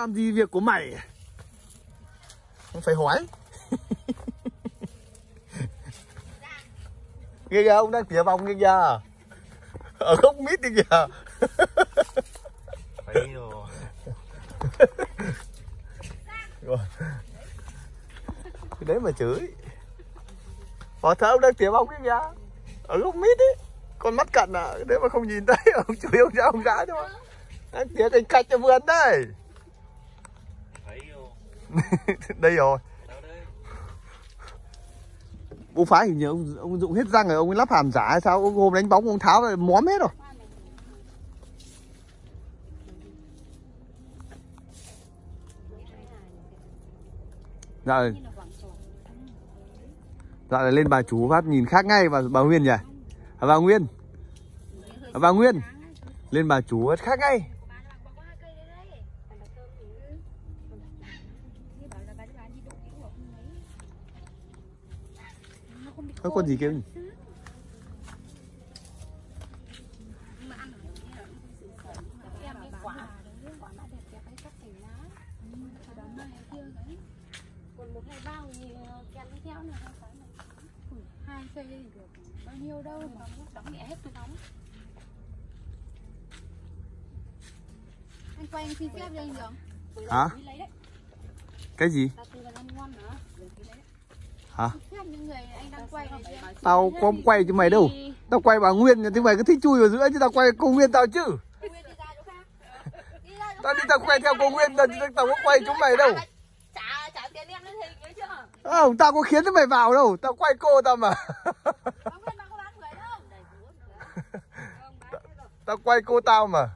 Làm gì việc của mày? Không phải hỏi. Kìa kìa ông đang tỉa vòng kìa kìa. Ở gốc mít kìa kìa. Phải rồi. Rồi. Cái đấy mà chửi. Họ thơ ông đang tỉa vòng kìa kìa. Ở gốc mít ấy. Con mắt cận à. Cái đấy mà không nhìn thấy Ông chửi ông ra ông gã thôi. Đang tỉa cành cạch cho vườn đây Đây rồi. Bố phá hình như ông, ông dụng hết răng rồi Ông ấy lắp hàm giả hay sao? Ông hôm đánh bóng ông tháo rồi móm hết rồi. Dạ. Rồi Dạ là lên bà chú phát nhìn khác ngay và bà Nguyên nhỉ? À, bà Nguyên. À, bà Nguyên. Lên bà chú khác ngay. Ơ con gì kêu nhỉ bao nhiêu đâu mà đóng nhẹ hết tôi đóng anh quay anh xin phép cho anh được Hả? Cái gì? Hả? Tao có quay cho mày đâu. Tao quay bà Nguyên thì mày cứ thích chui vào giữa chứ tao quay cô Nguyên tao chứ. Tao đi tao quay theo cô Nguyên tao, tao, tao có quay chúng mày đâu. Không, tao có khiến cho mày vào đâu. Tao quay cô tao mà. Không Không. Tao quay cô tao mà